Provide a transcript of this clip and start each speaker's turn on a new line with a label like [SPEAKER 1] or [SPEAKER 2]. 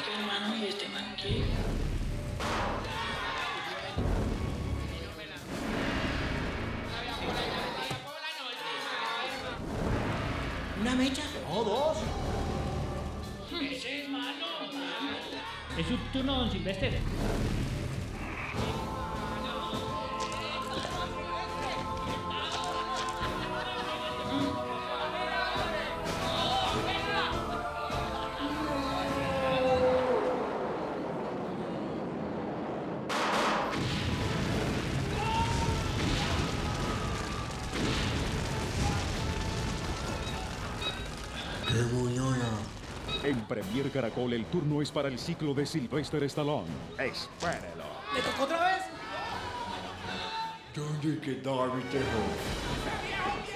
[SPEAKER 1] Ay, este man qué. ¿Una mecha?
[SPEAKER 2] No, dos.
[SPEAKER 1] Ese es malo.
[SPEAKER 3] Es su turno, don Silvestre.
[SPEAKER 4] En Premier Caracol el turno es para el ciclo de Sylvester Stallone. Espérelo.
[SPEAKER 1] ¿Le tocó otra vez?
[SPEAKER 2] ¿Dónde quedó mi tejo?